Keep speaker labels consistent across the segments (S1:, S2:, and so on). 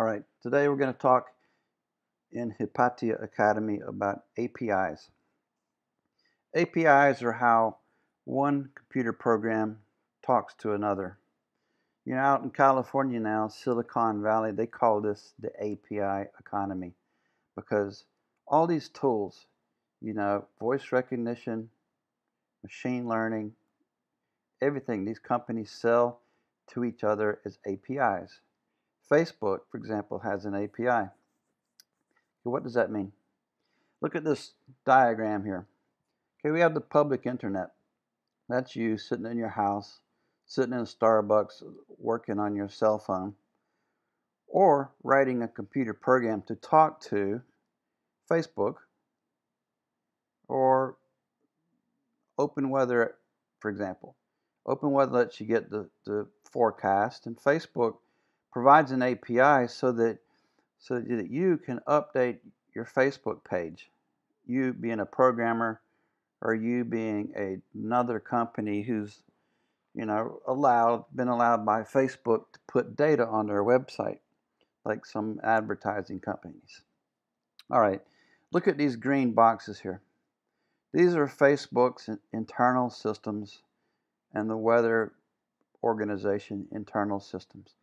S1: All right, today we're going to talk in Hypatia Academy about APIs. APIs are how one computer program talks to another. You know, out in California now, Silicon Valley, they call this the API economy because all these tools, you know, voice recognition, machine learning, everything these companies sell to each other is APIs. Facebook, for example, has an API. What does that mean? Look at this diagram here. Okay, we have the public internet. That's you sitting in your house, sitting in Starbucks, working on your cell phone, or writing a computer program to talk to Facebook or Open Weather, for example. Open Weather lets you get the, the forecast, and Facebook provides an API so that so that you can update your Facebook page. You being a programmer or you being a, another company who's you know allowed been allowed by Facebook to put data on their website like some advertising companies. All right. Look at these green boxes here. These are Facebook's internal systems and the weather organization internal systems.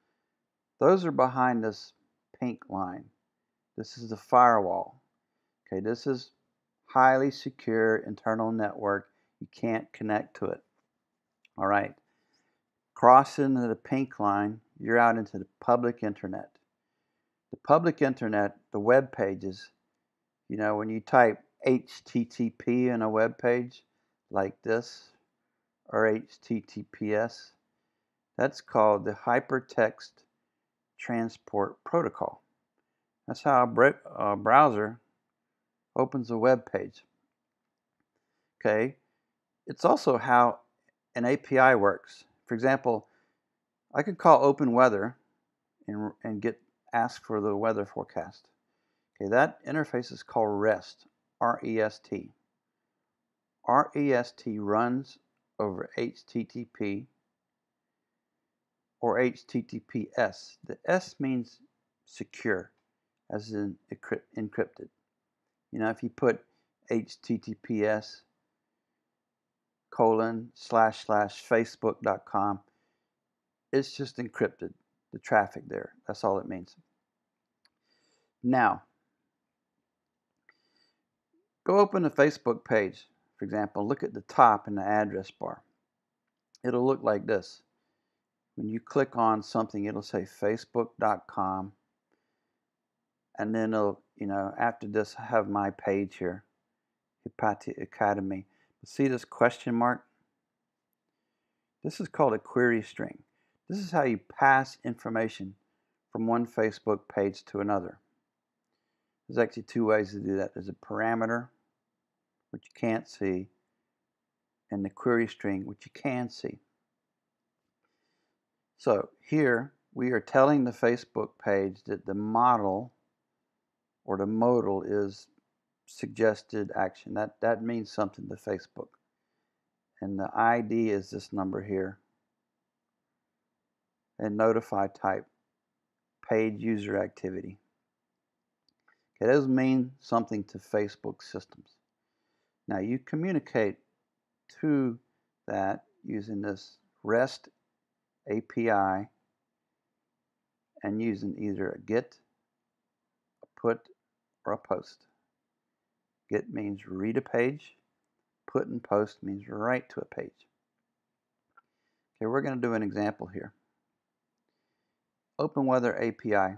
S1: Those are behind this pink line. This is the firewall. Okay, this is highly secure internal network. You can't connect to it. All right. Crossing the pink line, you're out into the public internet. The public internet, the web pages, you know, when you type HTTP in a web page like this or HTTPS, that's called the Hypertext Transport Protocol. That's how a, browser opens a web page. Okay, it's also how an API works. For example, I could call Open Weather and, and get ask for the weather forecast. Okay, that interface is called REST, R-E-S-T. R-E-S-T runs over HTTP or HTTPS. The S means secure, as in encrypted. You know, if you put HTTPS colon slash slash facebook.com, it's just encrypted, the traffic there. That's all it means. Now, Go open a Facebook page, for example, look at the top in the address bar. It'll look like this. When you click on something, it'll say facebook.com and then it'll, you know, after this, I have my page here, Hypatia Academy. See this question mark? This is called a query string. This is how you pass information from one Facebook page to another. There's actually two ways to do that. There's a parameter which you can't see, and the query string, which you can see. So here we are telling the Facebook page that the model or the modal is suggested action. That, that means something to Facebook. And the ID is this number here. And notify type, page user activity. Okay, those mean something to Facebook systems. Now you communicate to that using this REST API and using either a GET, a PUT, or a POST. GET means read a page, PUT and POST means write to a page. Okay, we're going to do an example here. Open Weather API.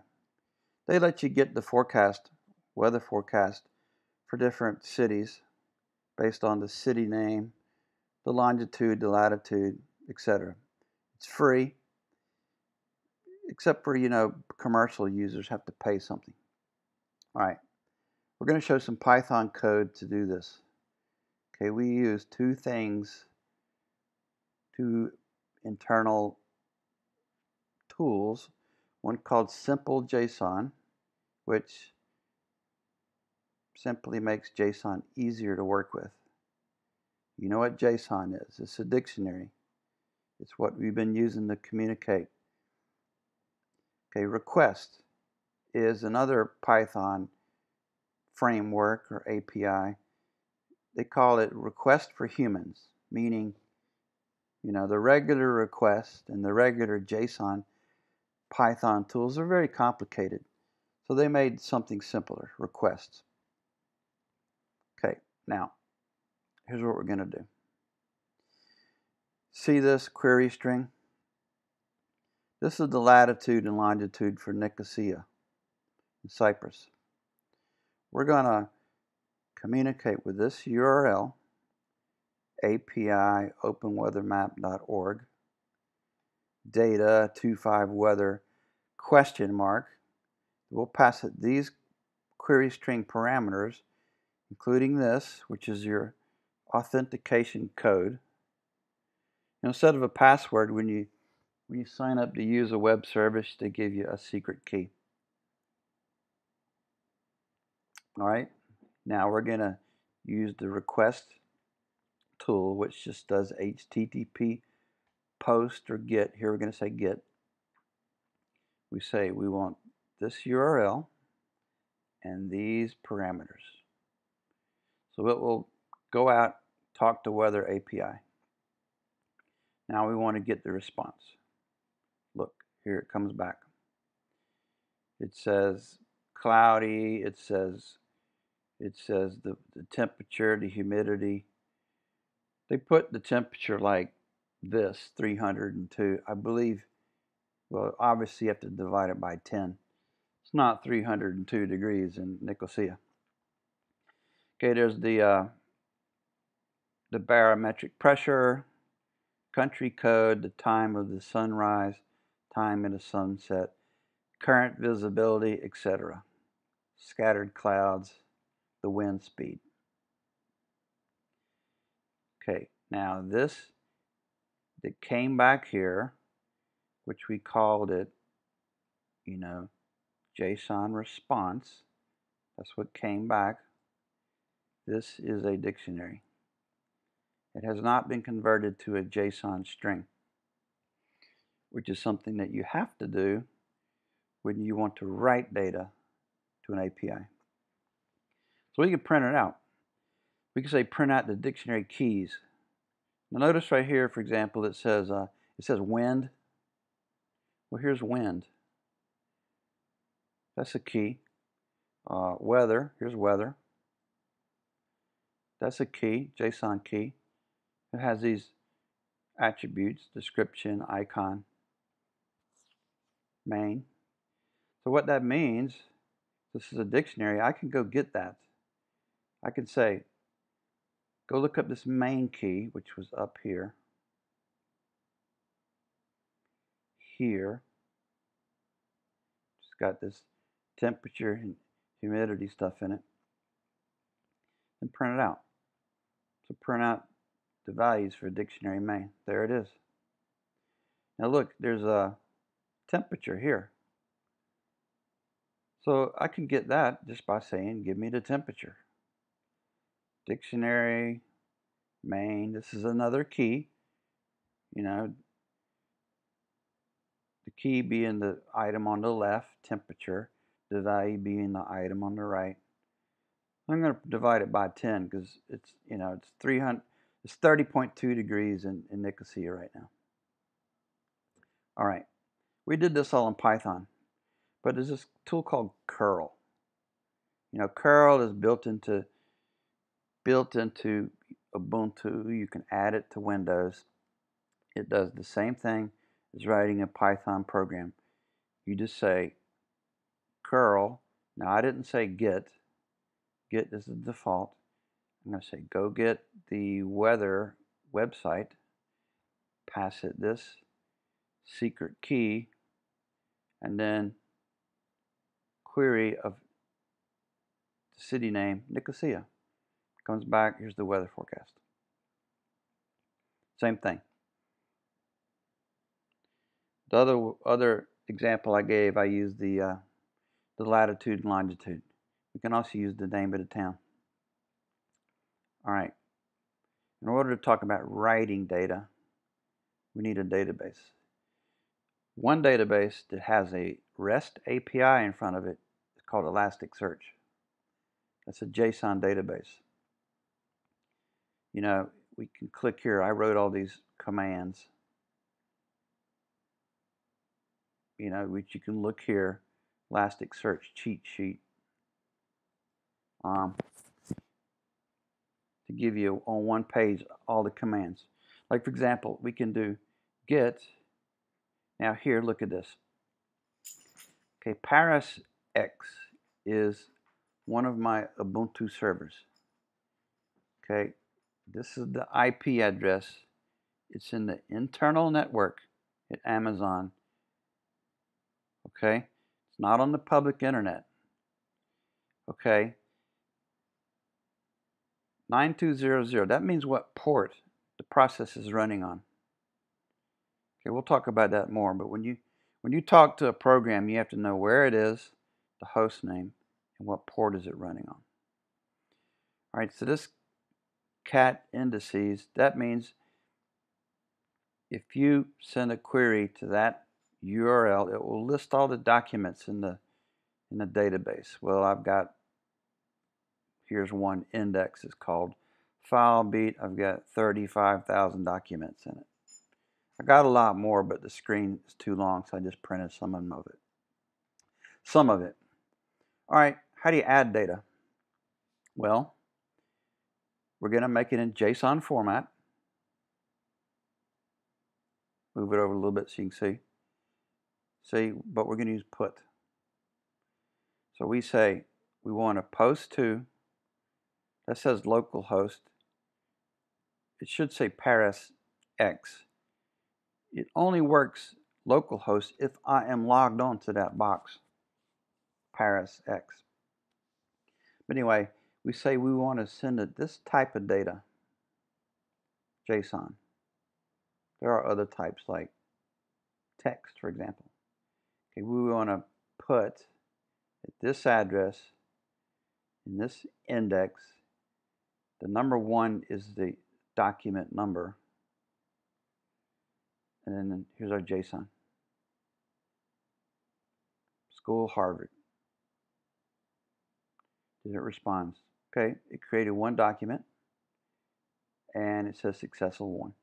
S1: They let you get the forecast, weather forecast, for different cities based on the city name, the longitude, the latitude, etc. It's free, except for, you know, commercial users have to pay something. All right, we're going to show some Python code to do this. Okay, we use two things, two internal tools, one called Simple JSON, which simply makes JSON easier to work with. You know what JSON is. It's a dictionary. It's what we've been using to communicate. Okay, request. is another Python framework or API. They call it request for humans, meaning, you know, the regular request and the regular JSON Python tools are very complicated. So they made something simpler, requests. Okay, now, here's what we're going to do. See this query string? This is the latitude and longitude for Nicosia in Cyprus. We're going to communicate with this URL, API openweathermap.org, data 25 weather question mark. We'll pass it these query string parameters, including this, which is your authentication code. Instead of a password, when you when you sign up to use a web service, they give you a secret key. All right, now we're going to use the request tool, which just does HTTP post or get. Here we're going to say get. We say we want this URL and these parameters. So it will go out, talk to Weather API. Now we want to get the response. Look, here it comes back. It says cloudy, it says it says the, the temperature, the humidity. They put the temperature like this, 302. I believe, well, obviously you have to divide it by 10. It's not 302 degrees in Nicosia. Okay, there's the uh, the barometric pressure, country code, the time of the sunrise, time of the sunset, current visibility, etc. Scattered clouds, the wind speed. Okay, now this that came back here, which we called it, you know, JSON response. That's what came back. This is a dictionary. It has not been converted to a JSON string which is something that you have to do when you want to write data to an API. So we can print it out. We can say print out the dictionary keys. Now notice right here, for example, it says uh, it says wind. Well, here's wind. That's a key. Uh, weather. Here's weather. That's a key, JSON key. It has these attributes, description, icon main. So what that means, this is a dictionary, I can go get that. I can say, go look up this main key, which was up here. Here. It's got this temperature and humidity stuff in it. And print it out. So print out the values for dictionary main. There it is. Now look, there's a temperature here. So I can get that just by saying, give me the temperature. Dictionary, main, this is another key. You know, the key being the item on the left, temperature, the value being the item on the right. I'm going to divide it by 10 because it's, you know, it's 300, it's 30.2 degrees in, in Nicosia right now. All right. We did this all in Python, but there's this tool called curl. You know, curl is built into built into Ubuntu. You can add it to Windows. It does the same thing as writing a Python program. You just say curl. Now I didn't say get. Get is the default. I'm going to say go get the weather website. Pass it this secret key and then query of the city name, Nicosia. Comes back, here's the weather forecast. Same thing. The other other example I gave, I used the uh, the latitude and longitude. We can also use the name of the town. All right. In order to talk about writing data, we need a database. one database that has a REST API in front of it is called Elasticsearch. That's a JSON database. You know, we can click here. I wrote all these commands. You know, which you can look here, Elasticsearch cheat sheet. Um, to give you on one page all the commands. Like for example, we can do git. Now here, look at this. Okay, Paris X is one of my Ubuntu servers. Okay, this is the IP address. It's in the internal network at Amazon. Okay, it's not on the public internet. Okay, 9200, that means what port the process is running on. Okay, we'll talk about that more, but when you when you talk to a program, you have to know where it is, the host name, and what port is it running on. All right, so this cat indices, that means if you send a query to that URL, it will list all the documents in the in the database. Well, I've got here's one index is called FileBeat. I've got 35,000 documents in it. I got a lot more, but the screen is too long, so I just printed some of it. Some of it. All right, how do you add data? Well, we're going to make it in JSON format. Move it over a little bit so you can see. See, but we're going to use put. So we say we want to post to that says localhost. It should say Paris X. It only works localhost if I am logged on to that box, Paris X. But anyway, we say we want to send it this type of data, JSON. There are other types like text, for example. Okay, we want to put at this address in this index the number one is the document number. And then here's our JSON. School Harvard. Did it respond? Okay, it created one document and it says successful one.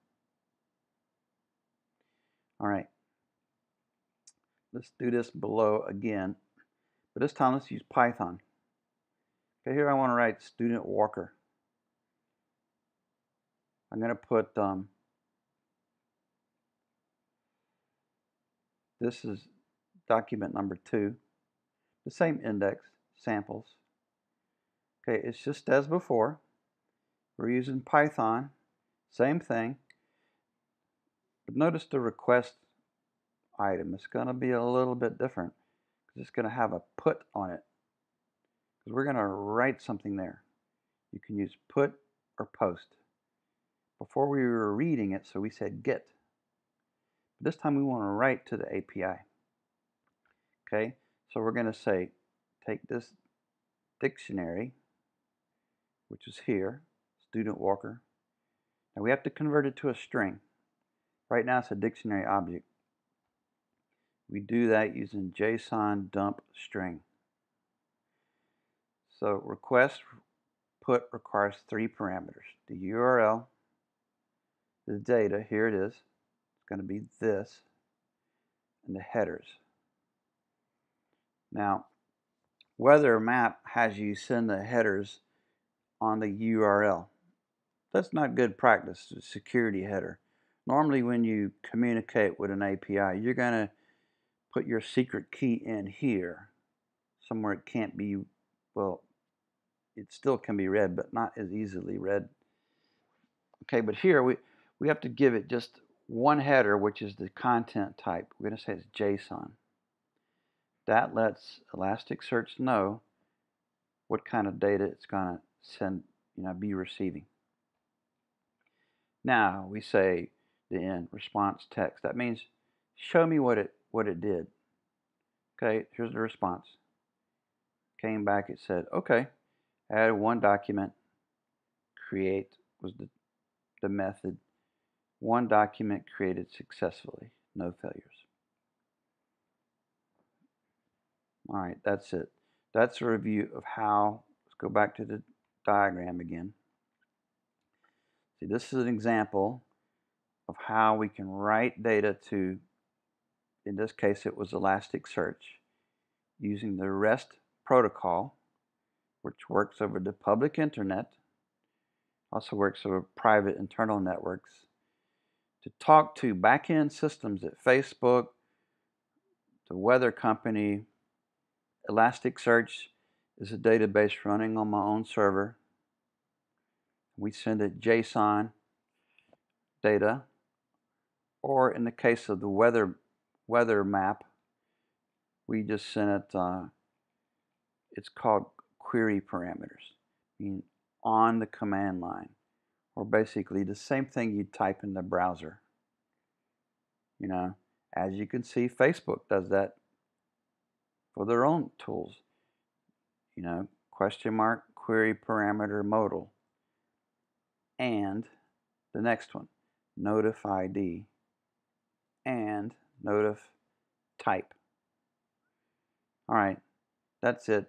S1: All right. Let's do this below again. But this time let's use Python. Okay, here I want to write student Walker. I'm going to put um, this is document number two, the same index, samples. Okay, it's just as before. We're using Python, same thing. But notice the request item. It's going to be a little bit different because it's going to have a put on it. Because we're going to write something there. You can use put or post. Before we were reading it, so we said get. But this time we want to write to the API. Okay, so we're going to say take this dictionary, which is here, student walker. Now we have to convert it to a string. Right now it's a dictionary object. We do that using JSON dump string. So request put requires three parameters. The URL, the data, here it is, it's going to be this, and the headers. Now, weather map has you send the headers on the URL. That's not good practice, security header. Normally when you communicate with an API, you're going to put your secret key in here, somewhere it can't be, well, it still can be read, but not as easily read. Okay, but here we, we have to give it just one header, which is the content type. We're going to say it's JSON. That lets Elasticsearch know what kind of data it's going to send, you know, be receiving. Now we say the end response text. That means show me what it what it did. Okay, here's the response. Came back, it said, okay, add one document, create was the, the method, one document created successfully, no failures. All right, that's it. That's a review of how, let's go back to the diagram again. See, this is an example of how we can write data to, in this case it was Elasticsearch, using the REST protocol, which works over the public internet, also works over private internal networks, to talk to back-end systems at Facebook, the weather company, Elasticsearch is a database running on my own server. We send it JSON data, or in the case of the weather weather map, we just send it. Uh, it's called query parameters, on the command line, or basically the same thing you type in the browser. You know, as you can see, Facebook does that for their own tools. You know, question mark, query parameter modal. And the next one, notif ID and notif type. All right, that's it.